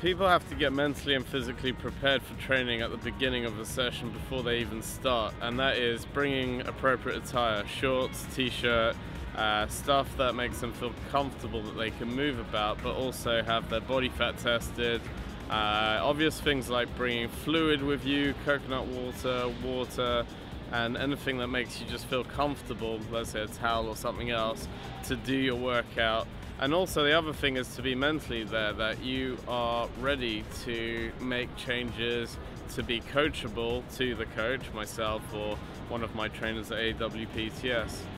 people have to get mentally and physically prepared for training at the beginning of a session before they even start, and that is bringing appropriate attire shorts, t shirt, uh, stuff that makes them feel comfortable that they can move about, but also have their body fat tested. Uh, obvious things like bringing fluid with you, coconut water, water, and anything that makes you just feel comfortable, let's say a towel or something else, to do your workout. And also, the other thing is to be mentally there, that you are ready to make changes, to be coachable to the coach, myself, or one of my trainers at AWPTS.